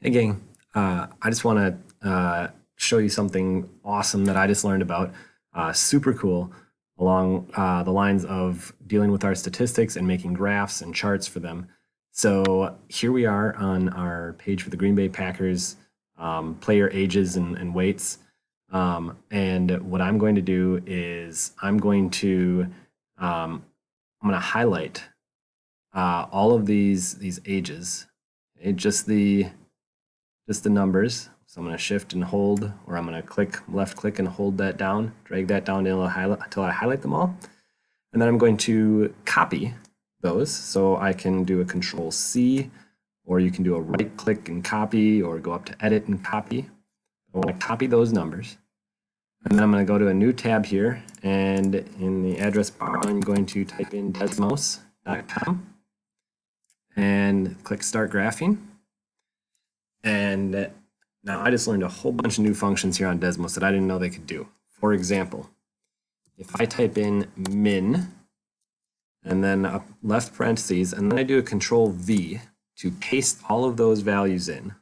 Hey, gang. Uh, I just want to uh, show you something awesome that I just learned about. Uh, super cool along uh, the lines of dealing with our statistics and making graphs and charts for them. So here we are on our page for the Green Bay Packers um, player ages and, and weights. Um, and what I'm going to do is I'm going to um, I'm going to highlight uh, all of these these ages. Okay, just the just the numbers. So I'm going to shift and hold, or I'm going to click, left click and hold that down, drag that down until I highlight, until I highlight them all. And then I'm going to copy those. So I can do a control C, or you can do a right click and copy, or go up to edit and copy. I want to copy those numbers. And then I'm going to go to a new tab here, and in the address bar, I'm going to type in desmos.com and click Start Graphing. And now I just learned a whole bunch of new functions here on Desmos that I didn't know they could do. For example, if I type in min and then left parentheses, and then I do a control V to paste all of those values in.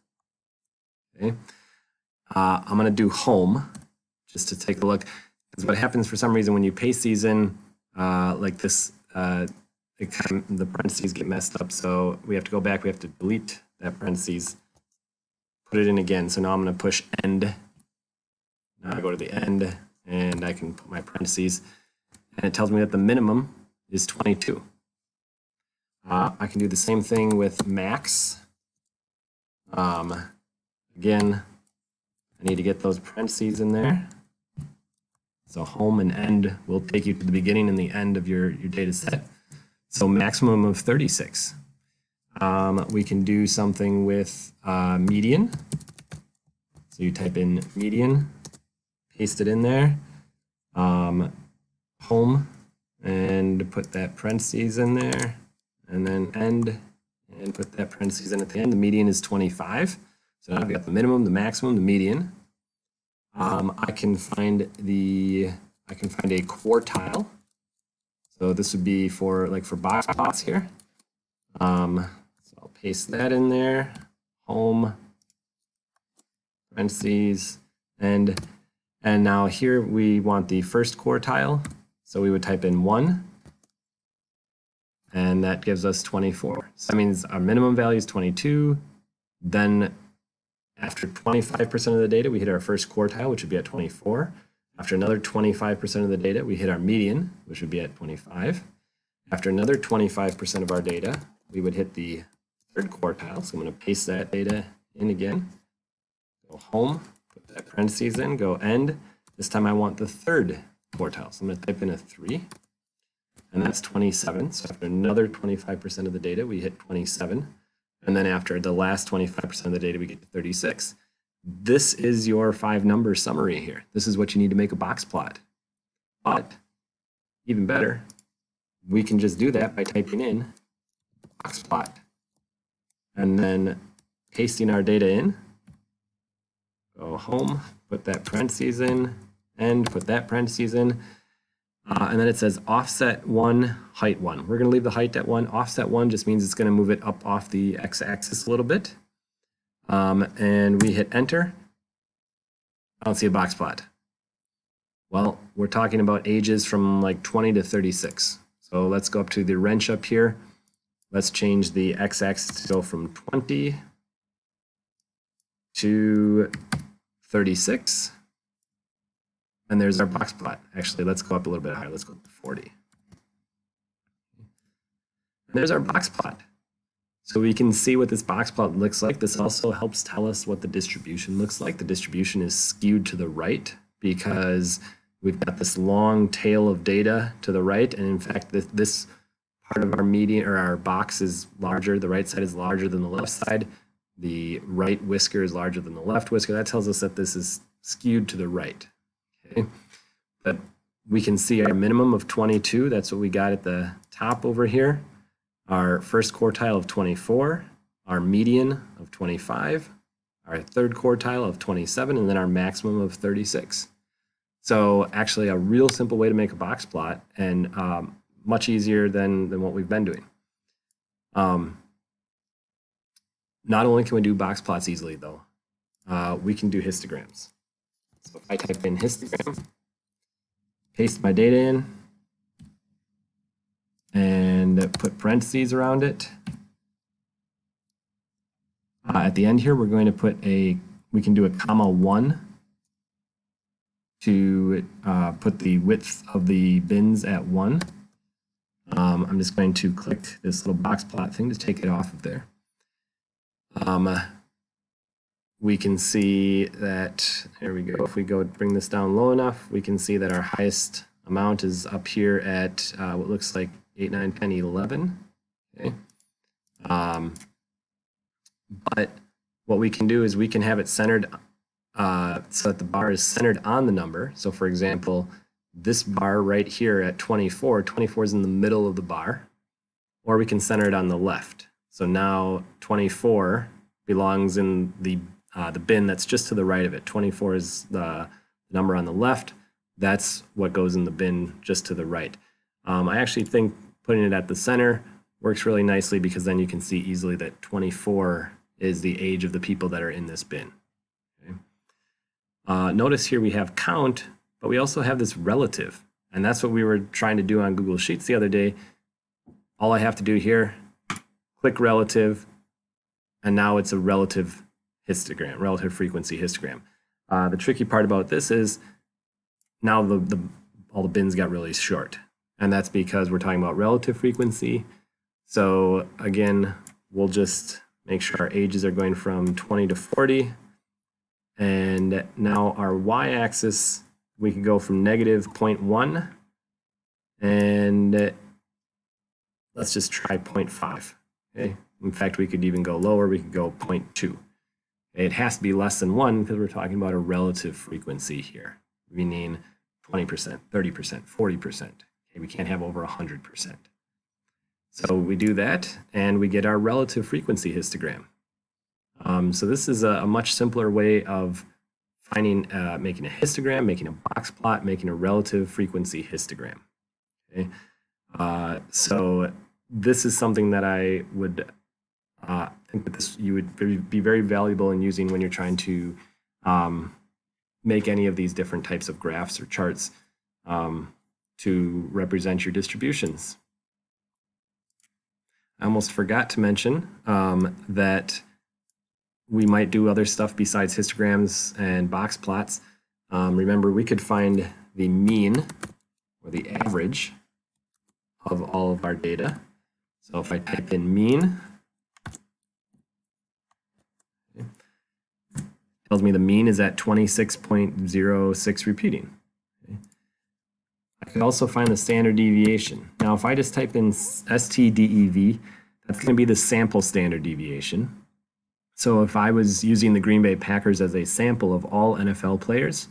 Okay. Uh, I'm going to do home just to take a look. Because what happens for some reason when you paste these in uh, like this, uh, of, the parentheses get messed up. So we have to go back. We have to delete that parentheses put it in again. So now I'm going to push end. Now I go to the end and I can put my parentheses and it tells me that the minimum is 22. Uh, I can do the same thing with max. Um, again, I need to get those parentheses in there. So home and end will take you to the beginning and the end of your, your data set. So maximum of 36. Um, we can do something with uh, median. So you type in median, paste it in there, um, home, and put that parentheses in there, and then end, and put that parentheses in at the end. The median is 25. So now I've got the minimum, the maximum, the median. Um, I can find the, I can find a quartile. So this would be for like for box plots here. Um, paste that in there, home, parentheses, and, and now here we want the first quartile. So we would type in one, and that gives us 24. So that means our minimum value is 22. Then after 25% of the data, we hit our first quartile, which would be at 24. After another 25% of the data, we hit our median, which would be at 25. After another 25% of our data, we would hit the third quartile. So I'm going to paste that data in again. Go home, put that parentheses in, go end. This time I want the third quartile. So I'm going to type in a 3. And that's 27. So after another 25% of the data, we hit 27. And then after the last 25% of the data, we get to 36. This is your five number summary here. This is what you need to make a box plot. But even better, we can just do that by typing in box plot and then pasting our data in. Go home, put that parentheses in, and put that parentheses in. Uh, and then it says offset one, height one. We're going to leave the height at one. Offset one just means it's going to move it up off the x-axis a little bit. Um, and we hit enter. I don't see a box plot. Well, we're talking about ages from like 20 to 36. So let's go up to the wrench up here. Let's change the x-axis to go from 20 to 36. And there's our box plot. Actually, let's go up a little bit higher. Let's go to 40. And there's our box plot. So we can see what this box plot looks like. This also helps tell us what the distribution looks like. The distribution is skewed to the right because we've got this long tail of data to the right. And in fact, this, this part of our median or our box is larger. The right side is larger than the left side. The right whisker is larger than the left whisker. That tells us that this is skewed to the right. Okay, but we can see our minimum of 22. That's what we got at the top over here. Our first quartile of 24, our median of 25, our third quartile of 27, and then our maximum of 36. So actually a real simple way to make a box plot. And um, much easier than, than what we've been doing. Um, not only can we do box plots easily though, uh, we can do histograms. So if I type in histogram, paste my data in, and put parentheses around it. Uh, at the end here, we're going to put a, we can do a comma one to uh, put the width of the bins at one. Um, I'm just going to click this little box plot thing to take it off of there. Um, we can see that, there we go, if we go bring this down low enough, we can see that our highest amount is up here at uh, what looks like 8, 9, 10, 11. Okay. Um, but what we can do is we can have it centered uh, so that the bar is centered on the number. So for example, this bar right here at 24, 24 is in the middle of the bar, or we can center it on the left. So now 24 belongs in the, uh, the bin that's just to the right of it. 24 is the number on the left. That's what goes in the bin just to the right. Um, I actually think putting it at the center works really nicely because then you can see easily that 24 is the age of the people that are in this bin. Okay. Uh, notice here we have count, but we also have this relative. And that's what we were trying to do on Google Sheets the other day. All I have to do here, click relative, and now it's a relative histogram, relative frequency histogram. Uh, the tricky part about this is now the, the all the bins got really short. And that's because we're talking about relative frequency. So again, we'll just make sure our ages are going from 20 to 40. And now our y-axis, we could go from negative 0.1 and let's just try 0.5. Okay. In fact, we could even go lower. We could go 0.2. It has to be less than 1 because we're talking about a relative frequency here, meaning 20%, 30%, 40%. Okay, we can't have over 100%. So we do that, and we get our relative frequency histogram. Um, so this is a, a, much simpler way of finding, uh, making a histogram, making a box plot, making a relative frequency histogram. Okay, uh, so this is something that I would uh, think that this you would be very valuable in using when you're trying to um, make any of these different types of graphs or charts um, to represent your distributions. I almost forgot to mention um, that we might do other stuff besides histograms and box plots. Um, remember, we could find the mean or the average of all of our data. So if I type in mean, okay, tells me the mean is at 26.06 repeating. I could also find the standard deviation. Now, if I just type in STDEV, that's going to be the sample standard deviation. So if I was using the Green Bay Packers as a sample of all NFL players,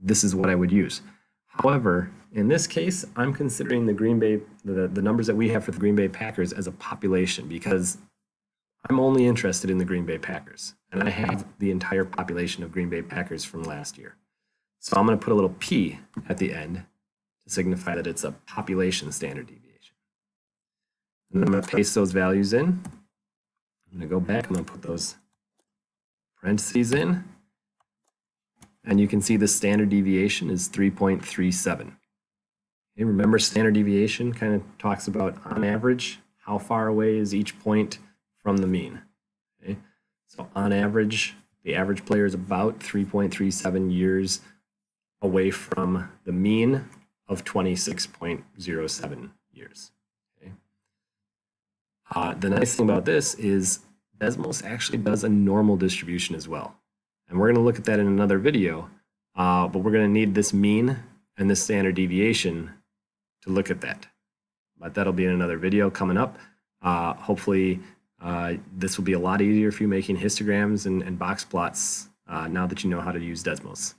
this is what I would use. However, in this case, I'm considering the Green Bay, the, the numbers that we have for the Green Bay Packers as a population because I'm only interested in the Green Bay Packers. And I have the entire population of Green Bay Packers from last year. So I'm going to put a little p at the end to signify that it's a population standard deviation. And I'm going to paste those values in. I'm going to go back. I'm going to put those parentheses in. And you can see the standard deviation is 3.37. Okay, remember standard deviation kind of talks about on average, how far away is each point from the mean. Okay, so on average, the average player is about 3.37 years away from the mean of 26.07 years. Uh, the nice thing about this is Desmos actually does a normal distribution as well. And we're going to look at that in another video, uh, but we're going to need this mean and this standard deviation to look at that. But that'll be in another video coming up. Uh, hopefully, uh, this will be a lot easier for you making histograms and, and box plots uh, now that you know how to use Desmos.